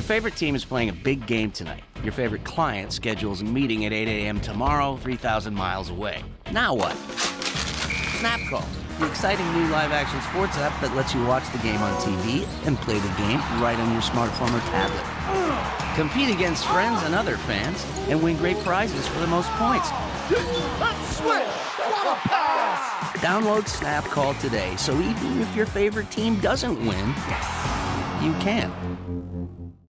Your favorite team is playing a big game tonight. Your favorite client schedules a meeting at 8 a.m. tomorrow, 3,000 miles away. Now what? SnapCall, the exciting new live action sports app that lets you watch the game on TV and play the game right on your smartphone or tablet. Compete against friends and other fans and win great prizes for the most points. Download SnapCall today so even if your favorite team doesn't win, you can.